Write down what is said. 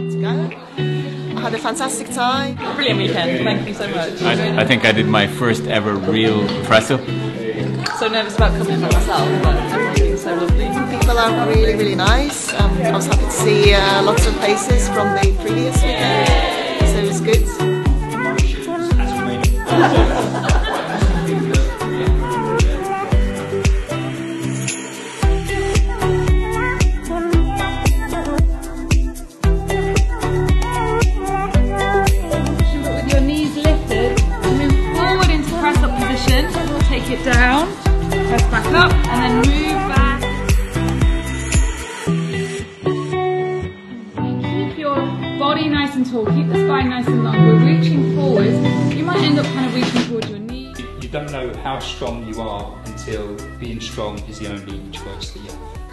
I had a fantastic time. Brilliant weekend. Thank you so much. I, I think I did my first ever real press up. so nervous about coming by myself, but everyone's been so lovely. People are really, really nice. Um, I was happy to see uh, lots of faces from the previous weekend, so it was good. Take it down, press back up, and then move back. Keep your body nice and tall, keep the spine nice and long. We're reaching forward. You might end up kind of reaching towards your knee. You don't know how strong you are until being strong is the only choice that you have.